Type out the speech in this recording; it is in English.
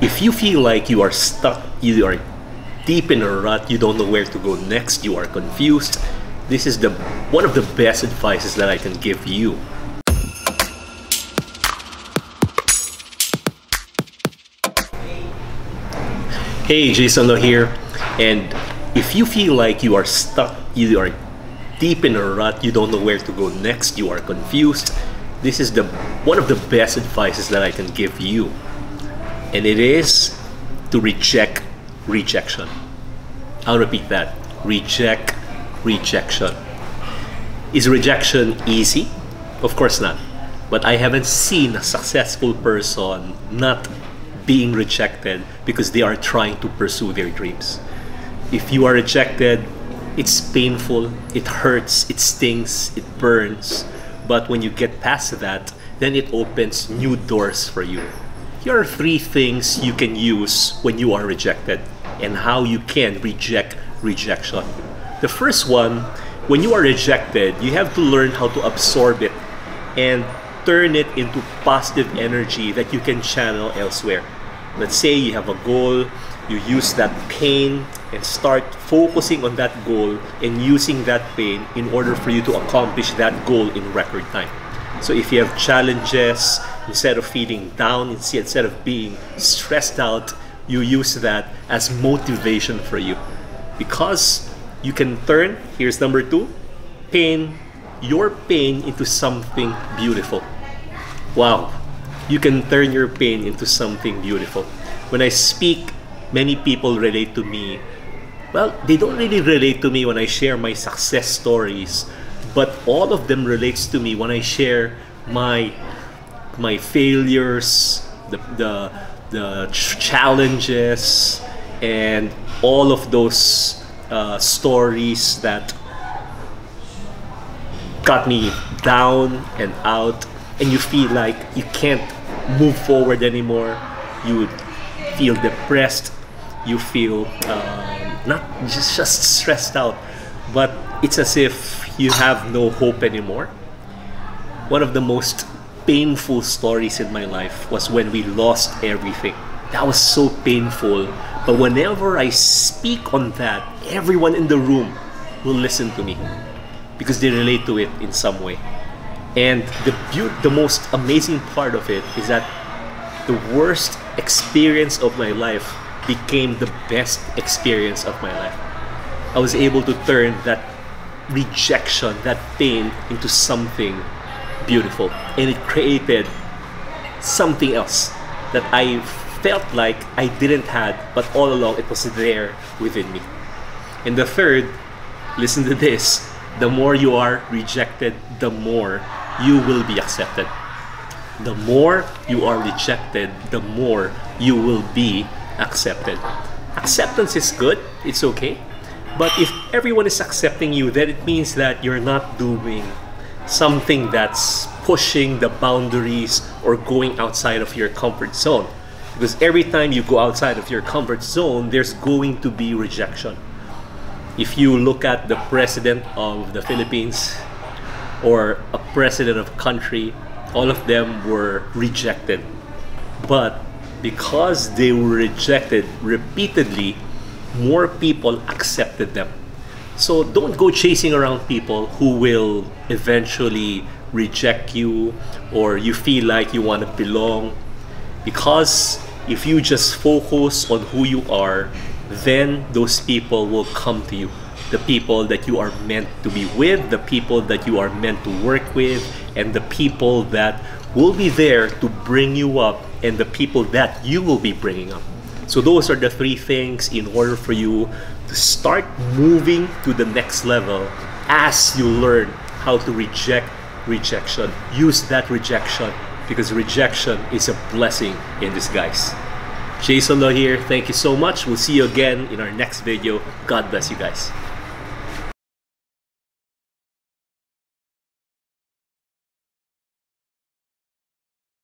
if you feel like you are stuck, you are deep in a rut, you don't know where to go next, you are confused, this is the one of the best advices that I can give you. Hey, Jayson Lo here, and if you feel like you are stuck, you are deep in a rut, you don't know where to go next, you are confused, this is the one of the best advices that I can give you. And it is to reject rejection. I'll repeat that. Reject rejection. Is rejection easy? Of course not. But I haven't seen a successful person not being rejected because they are trying to pursue their dreams. If you are rejected, it's painful, it hurts, it stings, it burns. But when you get past that, then it opens new doors for you. Here are three things you can use when you are rejected and how you can reject rejection. The first one, when you are rejected, you have to learn how to absorb it and turn it into positive energy that you can channel elsewhere. Let's say you have a goal, you use that pain and start focusing on that goal and using that pain in order for you to accomplish that goal in record time. So if you have challenges, instead of feeling down, instead of being stressed out, you use that as motivation for you. Because you can turn, here's number two, pain, your pain into something beautiful. Wow, you can turn your pain into something beautiful. When I speak, many people relate to me. Well, they don't really relate to me when I share my success stories, but all of them relates to me when I share my my failures, the the, the challenges, and all of those uh, stories that got me down and out. And you feel like you can't move forward anymore. You would feel depressed. You feel um, not just, just stressed out but it's as if you have no hope anymore. One of the most painful stories in my life was when we lost everything that was so painful but whenever i speak on that everyone in the room will listen to me because they relate to it in some way. And the be- the most amazing part of it is that the worst experience of my life became the best experience of my life. I was able to turn that rejection, that pain into something beautiful. And it created something else that I felt like I didn't had, but all along it was there within me. And the third, listen to this, the more you are rejected, the more you will be accepted. The more you are rejected, the more you will be accepted. Acceptance is good, it's okay. But if everyone is accepting you, then it means that you're not doing something that's pushing the boundaries or going outside of your comfort zone. Because every time you go outside of your comfort zone, there's going to be rejection if you look at the president of the Philippines or a president of a country, all of them were rejected. But because they were rejected repeatedly, more people accepted them. So don't go chasing around people who will eventually reject you or you feel like you want to belong. Because if you just focus on who you are, then those people will come to you. The people that you are meant to be with, the people that you are meant to work with, and the people that will be there to bring you up, and the people that you will be bringing up. So, those are the three things in order for you to start moving to the next level as you learn how to reject rejection. Use that rejection because rejection is a blessing in disguise. Jayson Lo here. Thank you so much. We'll see you again in our next video. God bless you guys.